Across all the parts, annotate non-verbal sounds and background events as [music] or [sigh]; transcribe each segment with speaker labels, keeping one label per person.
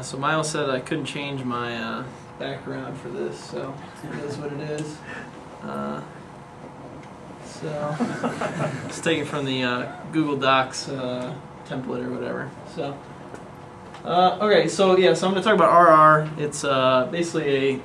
Speaker 1: Uh, so Miles said I couldn't change my uh, background for this, so it is what it is. Uh, so [laughs] it's taken from the uh, Google Docs uh, template or whatever. So uh, okay, so yeah, so I'm going to talk about RR. It's uh, basically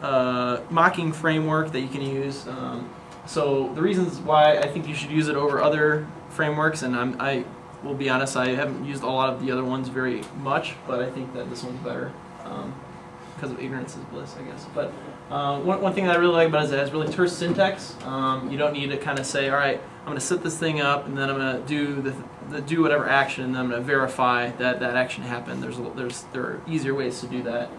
Speaker 1: a uh, mocking framework that you can use. Um, so the reasons why I think you should use it over other frameworks, and I'm, I will be honest, I haven't used a lot of the other ones very much, but I think that this one's better um, because of ignorance is bliss, I guess. But uh, one, one thing that I really like about it is it has really terse syntax. Um, you don't need to kind of say, all right, I'm going to set this thing up, and then I'm going to do the, the, do whatever action, and then I'm going to verify that that action happened. There's a, there's there are easier ways to do that,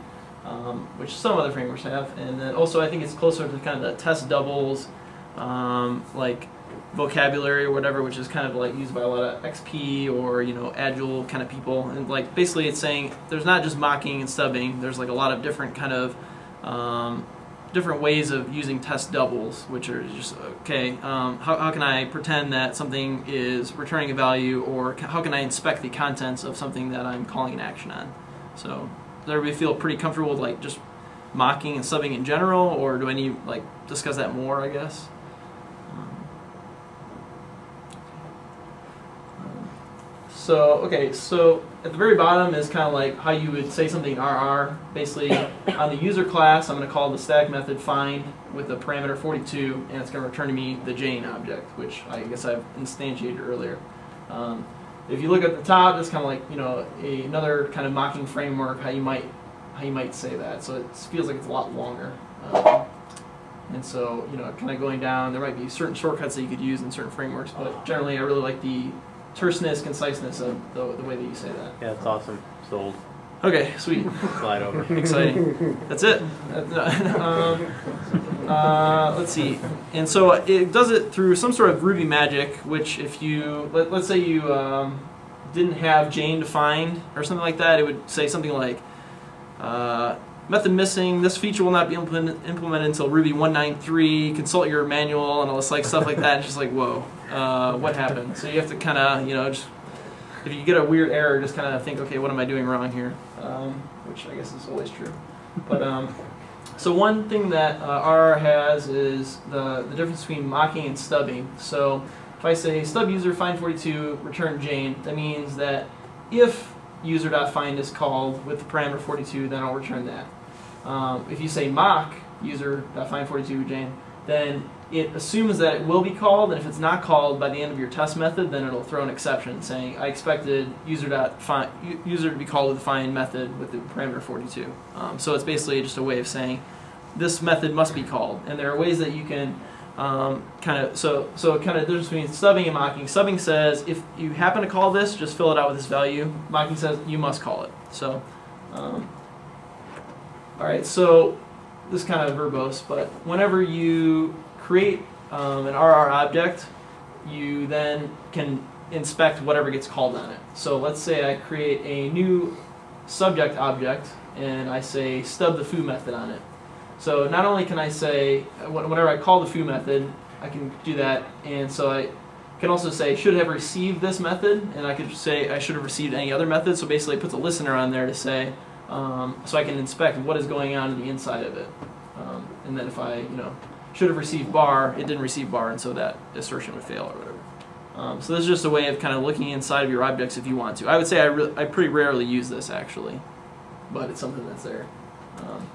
Speaker 1: um, which some other frameworks have. And then also I think it's closer to kind of the test doubles, um, like vocabulary or whatever, which is kind of like used by a lot of XP or you know Agile kind of people. And like basically, it's saying there's not just mocking and stubbing. There's like a lot of different kind of um, different ways of using test doubles, which are just okay. Um, how, how can I pretend that something is returning a value, or how can I inspect the contents of something that I'm calling an action on? So, does everybody feel pretty comfortable with like just mocking and stubbing in general, or do I need like discuss that more? I guess. So, okay, so at the very bottom is kind of like how you would say something RR. Basically, on the user class, I'm going to call the static method find with the parameter 42, and it's going to return to me the Jane object, which I guess I've instantiated earlier. Um, if you look at the top, it's kind of like you know a, another kind of mocking framework how you might how you might say that. So it feels like it's a lot longer. Um, and so you know, kind of going down, there might be certain shortcuts that you could use in certain frameworks, but generally, I really like the terseness, conciseness of the, the way that you say that.
Speaker 2: Yeah, it's awesome. Sold.
Speaker 1: Okay, sweet.
Speaker 2: Slide over. [laughs]
Speaker 1: Exciting. That's it. [laughs] um, uh, let's see. And so it does it through some sort of Ruby magic, which if you, let, us say you um, didn't have Jane defined or something like that, it would say something like, uh, method missing, this feature will not be implement, implemented until Ruby 193, consult your manual, and all this like stuff like that. It's just like, whoa uh, what happened. So you have to kind of, you know, just if you get a weird error, just kind of think, okay, what am I doing wrong here? Um, which I guess is always true. But um, so one thing that uh, R has is the, the difference between mocking and stubbing. So if I say stub user find 42 return Jane, that means that if user.find is called with the parameter 42, then I'll return that. Um, if you say mock user.find 42 Jane, then it assumes that it will be called, and if it's not called by the end of your test method, then it'll throw an exception saying, I expected user, dot find, user to be called with the find method with the parameter 42. Um, so it's basically just a way of saying this method must be called. And there are ways that you can um, kind of, so, so kind of difference between stubbing and mocking. Stubbing says, if you happen to call this, just fill it out with this value. Mocking says, you must call it. So, um, all right, so this is kind of verbose, but whenever you create um, an RR object, you then can inspect whatever gets called on it. So let's say I create a new subject object and I say stub the foo method on it. So not only can I say, whenever I call the foo method, I can do that, and so I can also say should have received this method, and I could say I should have received any other method. So basically, it puts a listener on there to say, um, so I can inspect what is going on in the inside of it, um, and then if I, you know, should have received bar, it didn't receive bar, and so that assertion would fail or whatever. Um, so this is just a way of kind of looking inside of your objects if you want to. I would say I, I pretty rarely use this actually, but it's something that's there. Um,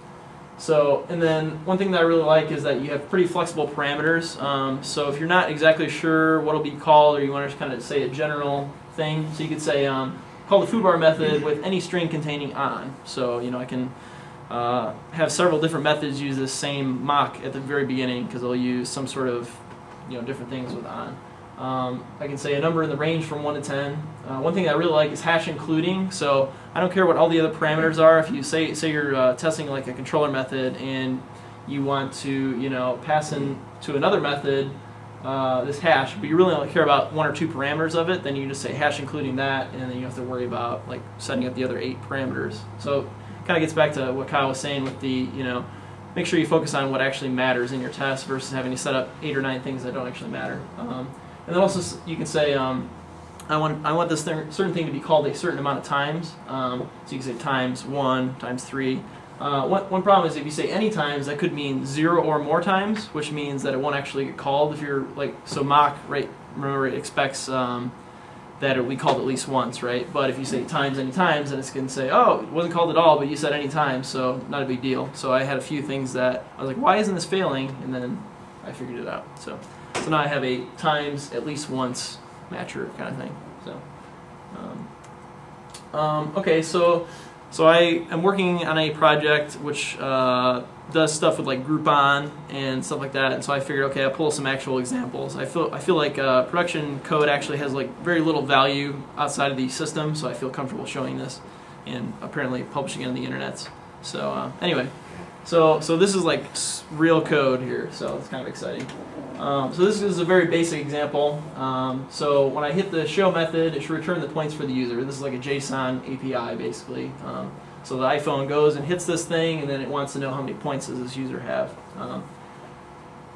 Speaker 1: so, and then one thing that I really like is that you have pretty flexible parameters. Um, so if you're not exactly sure what will be called, or you want to kind of say a general thing, so you could say um, call the foobar method with any string containing on. So you know I can uh, have several different methods use the same mock at the very beginning because they'll use some sort of you know different things with on. Um, I can say a number in the range from 1 to 10. Uh, one thing I really like is hash including. So I don't care what all the other parameters are. If you say say you're uh, testing like a controller method and you want to you know pass in to another method uh, this hash, but you really only care about one or two parameters of it, then you just say hash including that, and then you have to worry about like setting up the other eight parameters. So kind of gets back to what Kyle was saying with the, you know, make sure you focus on what actually matters in your test versus having to set up eight or nine things that don't actually matter. Um, and then also you can say, um, I want I want this certain thing to be called a certain amount of times. Um, so you can say times one, times three. Uh, one, one problem is if you say any times, that could mean zero or more times, which means that it won't actually get called if you're like so mock right. Remember, it expects um, that will called at least once, right? But if you say times any times, then it's going to say, oh, it wasn't called at all, but you said any time, so not a big deal. So I had a few things that I was like, why isn't this failing? And then I figured it out. So so now I have a times at least once matcher kind of thing. So, um, um, okay, so so I am working on a project which uh, does stuff with like Groupon and stuff like that, and so I figured, okay, I'll pull some actual examples. I feel I feel like uh, production code actually has like very little value outside of the system, so I feel comfortable showing this and apparently publishing it on the internet. So uh, anyway, so so this is like real code here, so it's kind of exciting. Um, so this is a very basic example. Um, so when I hit the show method, it should return the points for the user. This is like a JSON API basically. Um, so the iPhone goes and hits this thing, and then it wants to know how many points does this user have. Um,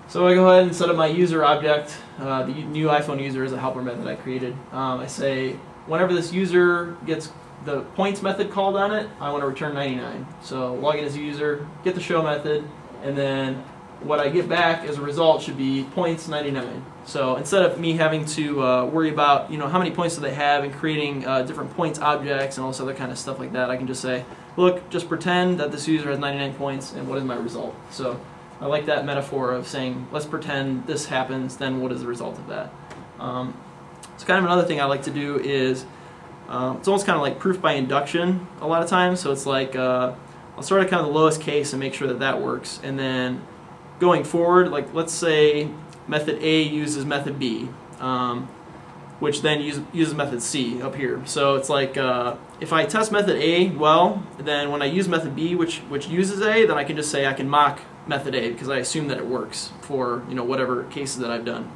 Speaker 1: so I go ahead and set up my user object. Uh, the new iPhone user is a helper method I created. Um, I say whenever this user gets the points method called on it, I want to return 99. So log in as a user, get the show method, and then what I get back as a result should be points 99. So instead of me having to uh, worry about you know how many points do they have and creating uh, different points objects and all this other kind of stuff like that, I can just say, look, just pretend that this user has 99 points and what is my result. So I like that metaphor of saying, let's pretend this happens, then what is the result of that? Um, so kind of another thing I like to do is, um, it's almost kind of like proof by induction a lot of times. So it's like, uh, I'll start at kind of the lowest case and make sure that that works. And then going forward, like let's say method A uses method B, um, which then use, uses method C up here. So it's like uh, if I test method A well, then when I use method B, which which uses A, then I can just say I can mock method A because I assume that it works for you know whatever cases that I've done.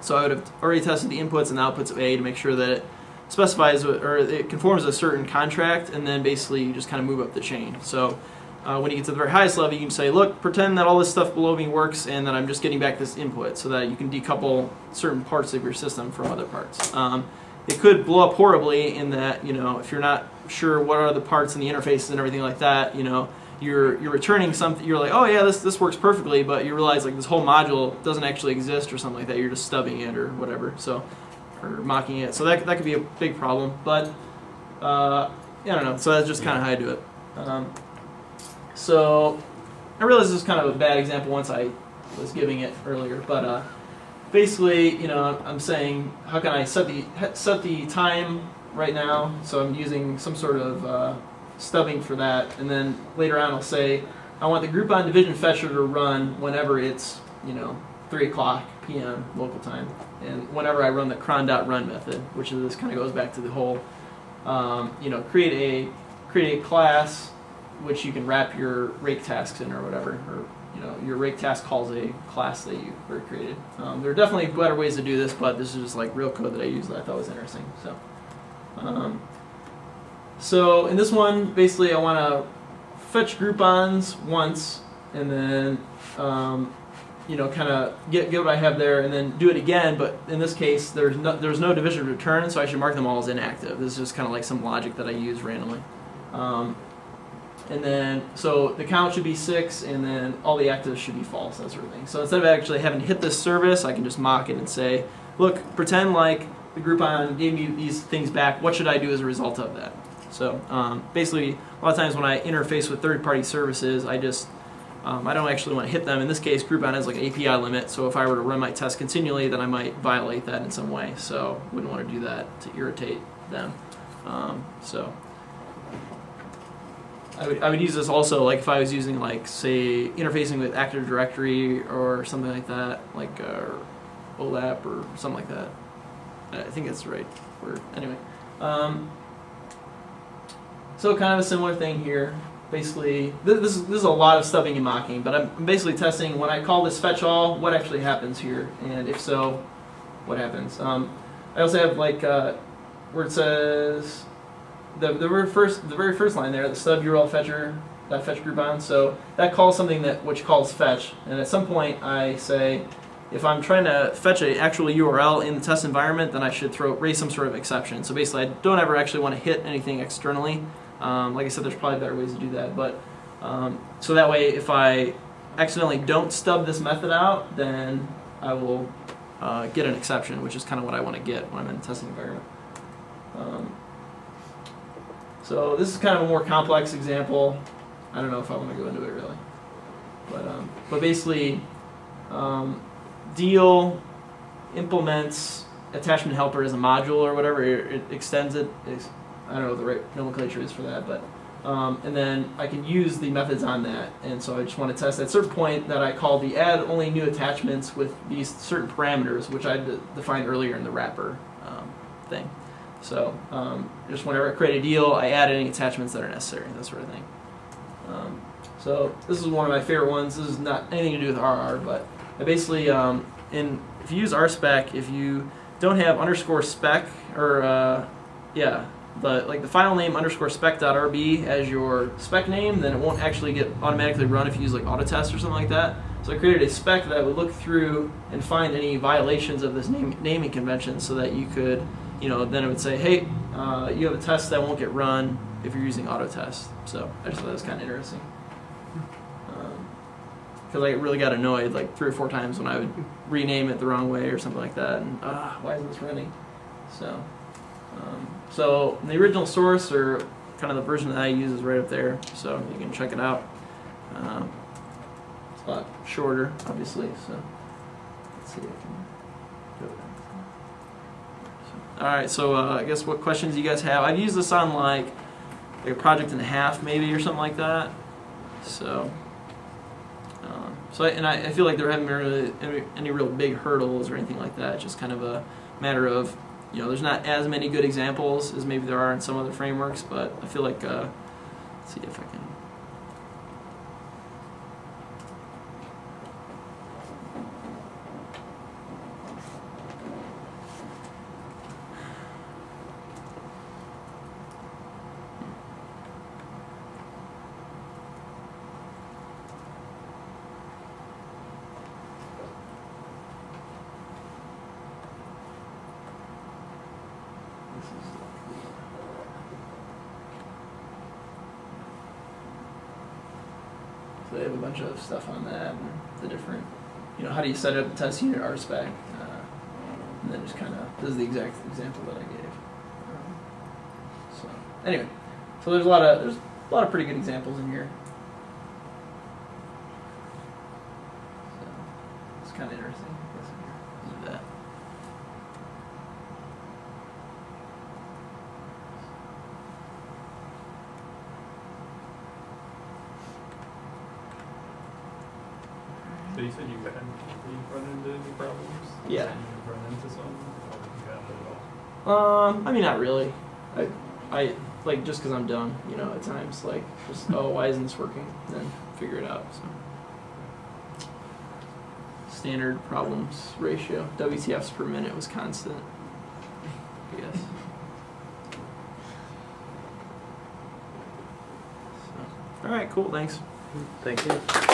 Speaker 1: So I would have already tested the inputs and the outputs of A to make sure that it specifies or it conforms to a certain contract, and then basically you just kind of move up the chain. So uh, when you get to the very highest level, you can say, look, pretend that all this stuff below me works and that I'm just getting back this input so that you can decouple certain parts of your system from other parts. Um, it could blow up horribly in that, you know, if you're not sure what are the parts and the interfaces and everything like that, you know, you're you're returning something you're like oh yeah this this works perfectly but you realize like this whole module doesn't actually exist or something like that. You're just stubbing it or whatever so or mocking it. So that, that could be a big problem but uh, I don't know. So that's just kind of how I do it. Um, so I realize this is kind of a bad example once I was giving it earlier, but uh, basically, you know, I'm saying how can I set the set the time right now? So I'm using some sort of uh, stubbing for that, and then later on I'll say I want the Groupon division fetcher to run whenever it's you know three o'clock p.m. local time, and whenever I run the cron.run method, which is this kind of goes back to the whole um, you know create a create a class which you can wrap your rake tasks in or whatever, or you know your rake task calls a class that you created. Um, there are definitely better ways to do this, but this is just like real code that I use that I thought was interesting. So, um, so in this one, basically, I want to fetch Groupons once, and then um, you know, kind of get, get what I have there and then do it again. But in this case, there's no, there's no division return, so I should mark them all as inactive. This is just kind of like some logic that I use randomly. And then so the count should be six, and then all the actives should be false, that sort of thing. So instead of actually having to hit this service, I can just mock it and say, look, pretend like the Groupon gave me these things back. What should I do as a result of that? So um, basically, a lot of times when I interface with third-party services, I just um, I don't actually want to hit them. In this case, Groupon has like an API limit, so if I were to run my test continually, then I might violate that in some way. So wouldn't want to do that to irritate them. Um, so I would, I would use this also like if I was using like say interfacing with Active Directory or something like that, like uh, OLAP or something like that. I think that's the right word. Anyway, um, so kind of a similar thing here. Basically, this, this, is, this is a lot of stubbing and mocking, but I'm basically testing when I call this fetch all, what actually happens here, and if so, what happens. Um, I also have like uh, where it says the, the very first the very first line there, the stub URL fetcher that fetch Groupon. So that calls something that which calls fetch, and at some point I say, if I'm trying to fetch an actual URL in the test environment, then I should throw raise some sort of exception. So basically, I don't ever actually want to hit anything externally. Um, like I said, there's probably better ways to do that, but um, so that way, if I accidentally don't stub this method out, then I will uh, get an exception, which is kind of what I want to get when I'm in a testing environment. Um, so this is kind of a more complex example. I don't know if I want to go into it really, but um, but basically, um, deal implements attachment helper as a module or whatever. It, it extends it. It's, I don't know what the right nomenclature is for that, but um, and then I can use the methods on that. And so I just want to test at certain point that I call the add only new attachments with these certain parameters, which I defined earlier in the wrapper um, thing. So um, just whenever I create a deal, I add any attachments that are necessary, that sort of thing. Um, so this is one of my favorite ones. This is not anything to do with RR, but I basically, um, in if you use RSpec, if you don't have underscore spec or uh, yeah, the like the file name underscore spec.rb as your spec name, then it won't actually get automatically run if you use like Autotest or something like that. So I created a spec that would look through and find any violations of this name, naming convention, so that you could, you know, then it would say, hey, uh, you have a test that won't get run if you're using Autotest. So I just thought that was kind of interesting. Because I really got annoyed like three or four times when I would rename it the wrong way or something like that, and ah, why isn't this running? So. Um, so the original source or kind of the version that I use is right up there, so you can check it out. Um, it's a lot shorter, obviously. So let's see if I can do it. So, all right, so uh, I guess what questions you guys have? I've used this on like, like a project and a half, maybe or something like that. So. Um, so I, and I, I feel like there haven't been really any, any real big hurdles or anything like that. Just kind of a matter of you know, there's not as many good examples as maybe there are in some other frameworks, but I feel like, uh, let's see if I can. This is like the- So they have a bunch of stuff on that and the different, you know, how do you set up the test unit RSpec? Uh, and then just kind of, this is the exact example that I gave. Um, so, anyway, so there's a lot of, there's a lot of pretty good examples in here. So, it's kind of interesting. I guess. Do that.
Speaker 2: So you said you hadn't you run into any problems?
Speaker 1: Yeah.
Speaker 2: You run into some, haven't at all?
Speaker 1: Um, I mean, not really. I, I like just because I'm dumb, you know, at times, like just [laughs] oh, why isn't this working? Then figure it out. So standard problems ratio, WTFs per minute was constant. I guess. [laughs] So, all right, cool. Thanks.
Speaker 2: Thank you.